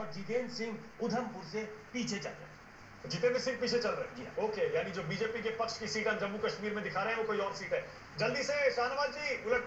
और जितेंद्र सिंह उधमपुर से पीछे चल रहे हैं। जितेंद्र सिंह पीछे चल रहे हैं? हाँ। ओके यानी जो बीजेपी के पक्ष की सीट हम जम्मू कश्मीर में दिखा रहे हैं वो कोई और सीट है। जल्दी से शाहनवाज जी उलट।